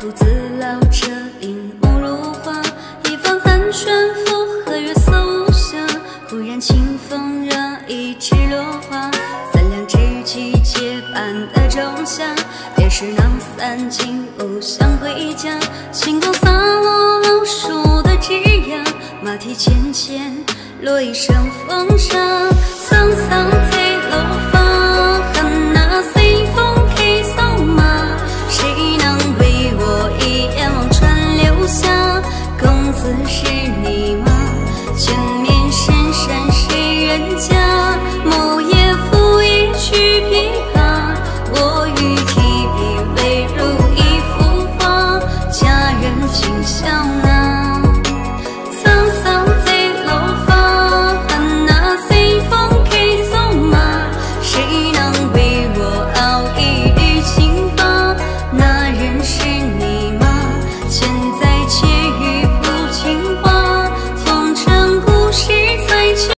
独自，老者林眸如花，一番寒暄附和月色无暇。忽然清风惹一枝落花，三两知己结伴的仲夏，也是闹散尽不想回家，星光洒落老树的枝桠，马蹄浅浅落一身风沙，沧桑。家。